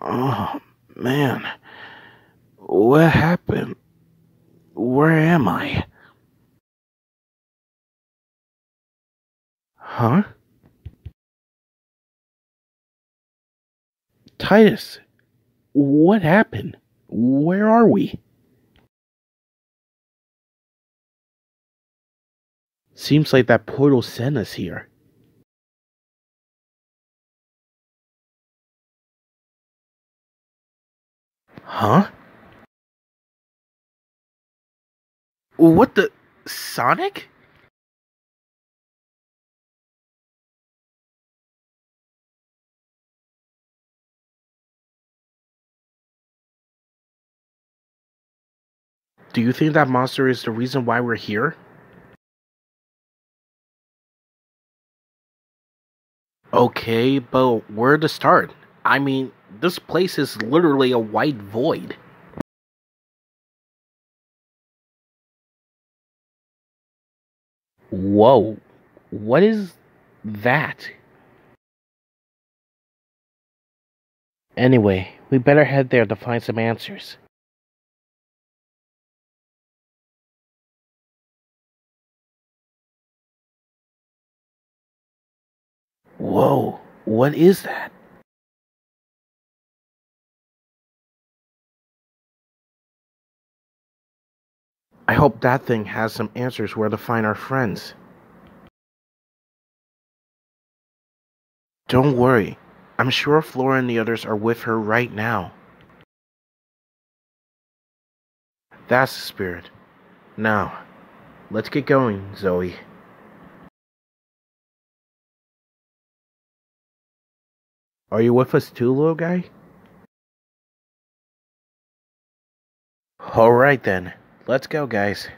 Oh, man. What happened? Where am I? Huh? Titus, what happened? Where are we? Seems like that portal sent us here. Huh? What the? Sonic? Do you think that monster is the reason why we're here? Okay, but where to start? I mean, this place is literally a white void. Whoa, what is that? Anyway, we better head there to find some answers. Whoa, what is that? I hope that thing has some answers where to find our friends. Don't worry, I'm sure Flora and the others are with her right now. That's the spirit. Now, let's get going, Zoe. Are you with us too, little guy? Alright then. Let's go, guys.